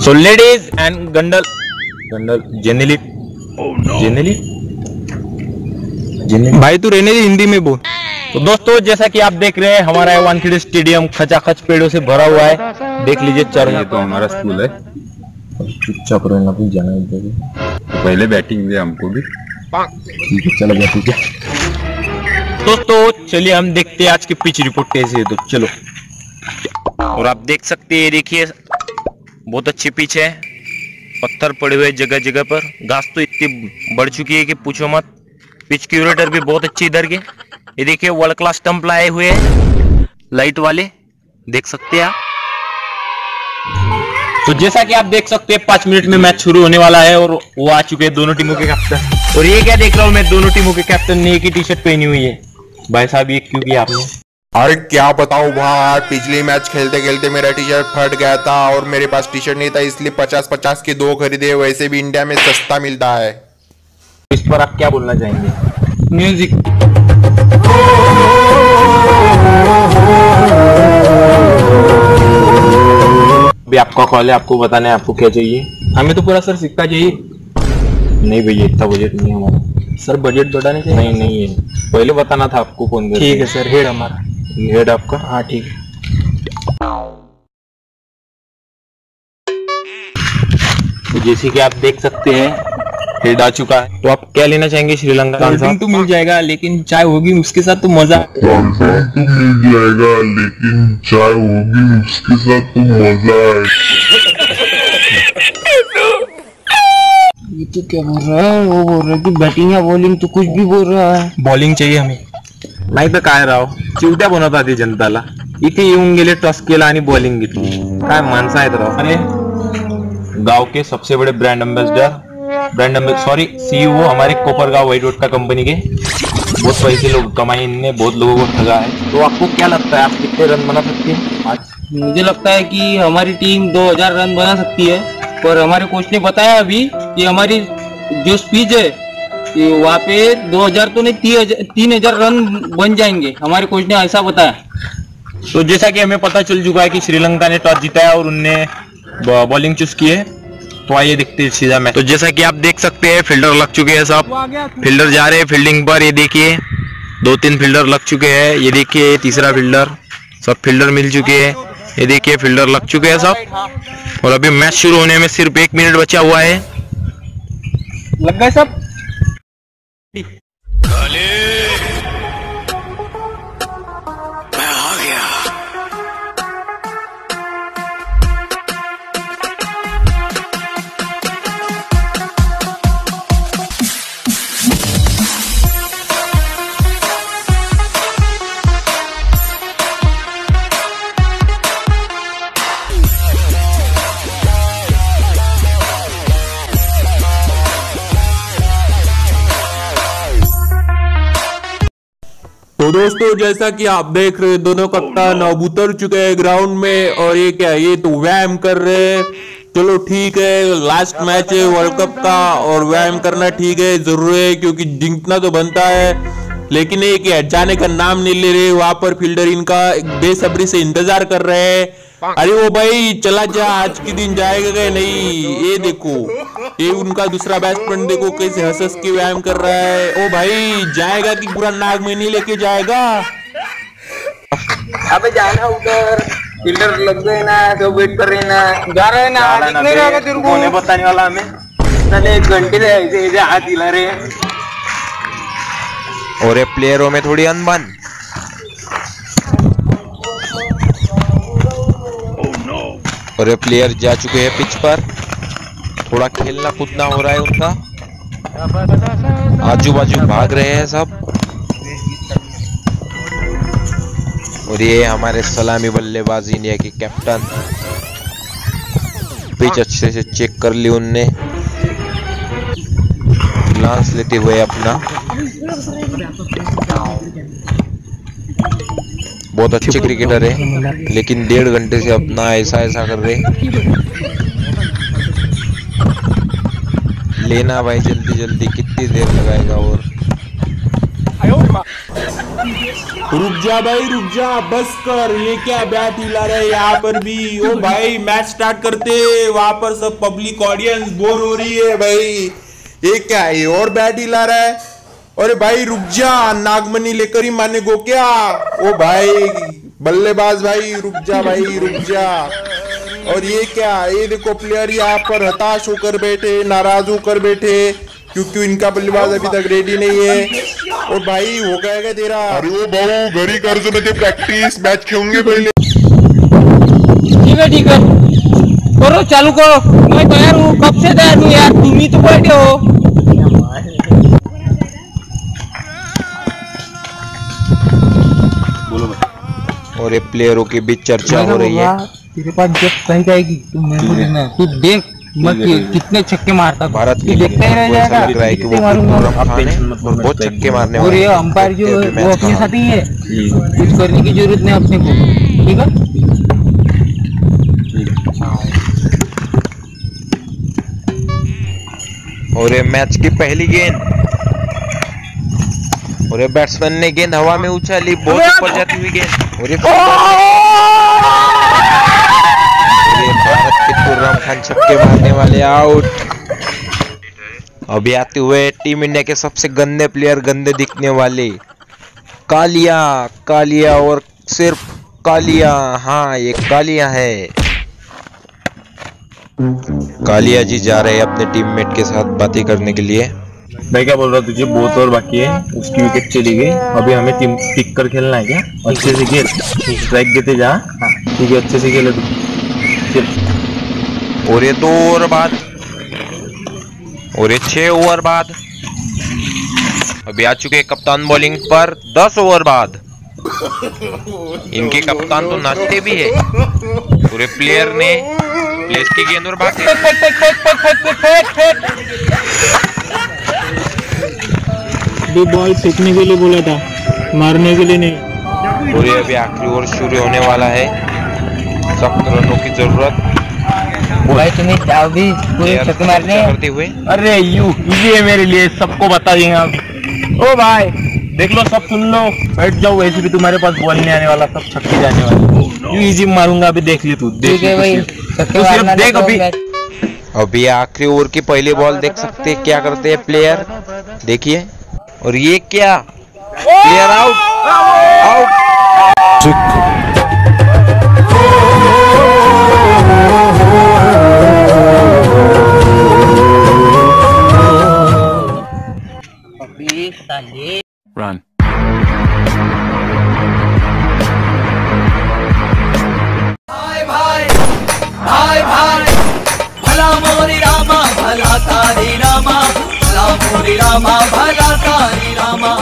So ladies and Gandal, Gandal, generally, oh generally, generally. भाई तू रहने दे हिंदी में बोल। तो दोस्तों जैसा कि आप देख रहे हैं हमारा ये वानखेड़े स्टेडियम खचाखच पेड़ों से भरा हुआ है। देख लीजिए चर ये तो हमारा स्कूल है। चुपचाप रहना भी जाना इधर। तो पहले बैटिंग दे हमको भी। ठीक है चला गया ठीक है दोस्तों चलिए हम देखते हैं आज की पिच रिपोर्ट कैसी है। तो चलो। और आप देख सकते हैं देखिए बहुत अच्छी पिच है। पत्थर पड़े हुए जगह जगह पर। घास तो इतनी बढ़ चुकी है कि पूछो मत। पिच क्यूरेटर भी बहुत अच्छी इधर के। ये देखिए वर्ल्ड क्लास स्टंप लाए हुए हैं। लाइट वाले। देख सकते हैं आप। तो जैसा कि आप देख सकते हैं, पाँच मिनट में मैच शुरू होने वाला है और वो आ चुके हैं दोनों टीमों के कैप्टन और ये क्या देख रहा हूँ मैं, दोनों टीमों के कैप्टन ने एक ही टी शर्ट पहनी हुई है। भाई साहब, ये क्यों किया आपने? अरे क्या बताऊँ भाई पिछली मैच खेलते खेलते मेरा टी शर्ट फट गया था और मेरे पास टी शर्ट नहीं था इसलिए पचास पचास के दो खरीदे वैसे भी इंडिया में सस्ता मिलता है। इस पर आप क्या बोलना चाहेंगे? म्यूज़िक अभी आपका कॉल है आपको बताना है आपको क्या चाहिए? हमें तो पूरा सर सिक्का चाहिए। नहीं भैया इतना बजट नहीं हमारा। सर बजट बढ़ाने चाहिए? नहीं नहीं है। पहले बताना था आपको फ़ोन ठीक है सर हेड हमारा। हेड आपका हाँ ठीक है। तो जैसे कि आप देख सकते हैं हेड आ चुका है। तो आप क्या लेना चाहेंगे श्रीलंका तो मिल जाएगा लेकिन चाय होगी उसके साथ तो मज़ा तो मिल जाएगा लेकिन चाय होगी उसके साथ तो मज़ा है ये तो क्या बोल रहा है? वो बोल रहा है कि बैटिंग या बॉलिंग तो कुछ भी बोल रहा है। बॉलिंग चाहिए हमें। नाही काय राव? चिवट्या बनवतात ती जनताला. इथे येऊन गेले टॉस केला आणि बॉलिंग घेतली. काय माणसं आहेत राव? अरे गाँव के सबसे बड़े brand ambassador brand ambassador sorry CEO हमारे कोपरगांव व्हाइट रोड का कंपनी के। बहुत पैसे लोग कमाए इनने बहुत लोगों को ठगा है। तो आपको क्या लगता है आप कितने रन बना सकते हैं? आज मुझे लगता है कि हमारी टीम 2000 रन बना सकती है पर हमारे कोच ने बताया अभी कि हमारी जो स्पीच है कि वहाँ पे 2000 तो नहीं तीन हज़ार रन बन जाएँगे। हमारे कोच ने ऐसा बताया। तो जैसा कि हमें पता चल चुका है कि श्रीलंका ने टॉस जीता है और उनने बॉलिंग चूज़ की है। तो आइए देखते हैं सीधा मैच। तो जैसा कि आप देख सकते हैं फील्डर लग चुके हैं सब। फील्डर जा रहे हैं फील्डिंग पर ये देखिए। दो तीन फील्डर लग चुके हैं। ये देखिए तीसरा फील्डर। सब फील्डर मिल चुके हैं। ये देखिए फील्डर लग चुके हैं सब। और अभी मैच शुरू होने में सिर्फ़ एक मिनट बचा हुआ है। लग गए सब? 你克烈 तो दोस्तों जैसा कि आप देख रहे हैं दोनों कप्तान अब उतर चुके हैं ग्राउंड में और ये क्या ये तो व्यायाम कर रहे हैं। चलो ठीक है लास्ट मैच है वर्ल्ड कप का और व्यायाम करना ठीक है ज़रूरी है क्योंकि जीतना तो बनता है। लेकिन ये क्या जाने का नाम नहीं ले रहे वहाँ पर फील्डर इनका बेसब्री से इंतज़ार कर रहे हैं। अरे वो भाई चला जा आज के दिन जाएगा नहीं? ये देखो। ये उनका दूसरा बैट्समैन देखो कैसे हंस हंस के व्यायाम कर रहा है। ओ भाई जाएगा कि पूरा नाग में नहीं लेके जाएगा? अबे जाना उधर। फील्डर लग गए ना तो वेट कर रहे ना। जा रहे ना नहीं रहा तेरे को। बताने वाला हमें। साले एक घंटे से ऐसे ऐसे हाथ हिला रहे हैं। और ये प्लेयरों में थोड़ी अनबन। और ये प्लेयर जा चुके हैं पिच पर। थोड़ा खेलना कूदना हो रहा है उनका। आजू बाजू भाग रहे हैं सब। और ये हमारे सलामी बल्लेबाज इंडिया के कैप्टन। पिच अच्छे से चेक कर ली उनने। लांस लेते हुए अपना। बहुत अच्छे क्रिकेटर है लेकिन डेढ़ घंटे से अपना ऐसा ऐसा कर रहे लेना भाई जल्दी जल्दी, कितनी देर लगाएगा और? रुक जा भाई, रुक जा, बस कर, ये क्या बैट हिला रहा यहाँ पर भी? ओ भाई, मैच स्टार्ट करते, वहाँ पर सब पब्लिक ऑडियंस बोर हो रही है भाई। ये क्या है और बैट हिला रहा है? अरे भाई, रुक जा, नागमनी लेकर ही माने गो क्या? ओ भाई, बल्लेबाज भाई, रुक जा भाई, रुक जा। और ये क्या? ये देखो प्लेयर यहाँ पर हताश होकर बैठे नाराज़ होकर बैठे क्योंकि इनका बल्लेबाज अभी तक रेडी नहीं है। और भाई हो गएगा तेरा? अरे ओ भाऊ घरी ते प्रॅक्टिस मॅच खेळूँगे पहिले। ठीक है ठीक है। करो चालू करो। मैं तैयार हूँ। कब से तैयार हूँ यार? तुम ही तो बैठे हो। और ये प्लेयरों के बीच चर्चा हो रही है। तेरे पास जब कहीं जाएगी तो मेरे को देना है तू देख मैं कितने छक्के मारता भारत के लिए ही रह जाएगा। लग रहा है कि वो कितने मारूँगा। पूरा खान है और बहुत छक्के मारने और ये अंपायर जो है वो मैच अपने साथ ही है। कुछ करने की ज़रूरत नहीं अपने को। ठीक है? और ये मैच की पहली गेंद। और ये बैट्समैन ने गेंद हवा में उछाली बहुत ऊपर जाती हुई गेंद। और ये तुर्राम खान छक्के मारने वाले आउट अभी आते हुए टीम इंडिया के सबसे गंदे प्लेयर गंदे दिखने वाले। कालिया कालिया और सिर्फ़ कालिया। हाँ ये कालिया है। कालिया जी जा रहे हैं अपने टीममेट के साथ बातें करने के लिए। मैं क्या बोल रहा हूँ तुझे बहुत और बाकी है। उसकी विकेट चली गई। अभी हमें टीम टिक कर खेलना है क्या? अच्छे से खेल। स्ट्राइक देते जा। ठीक है, अच्छे से खेले तू। चल और ये दो ओवर बाद और ये छह ओवर बाद। अभी आ चुके कप्तान बॉलिंग पर दस ओवर बाद। इनके कप्तान तो नाचते भी है। पूरे प्लेयर ने प्लेस की गेंद और भागे बॉल फेंकने के लिए बोला था मारने के लिए नहीं। और ये अभी आखिरी ओवर शुरू होने वाला है। सख्त रनों की ज़रूरत। भाई तुम्हें जाओ भी पूरे छक्के मारने करते हुए। अरे यू इजी है मेरे लिए सबको बता देंगे आप ओ भाई देख लो सब सुन लो। बैठ जाओ वैसे भी तुम्हारे पास बॉल नहीं आने वाला सब छक्के जाने वाले। यू इजी मारूँगा अभी देख ले तू देख ले भाई तू सिर्फ़ देख अभी। अभी आखिरी ओवर की पहली बॉल देख सकते हैं क्या करते हैं प्लेयर देखिए। और ये क्या? प्लेयर आउट रामा भला तारी रामा।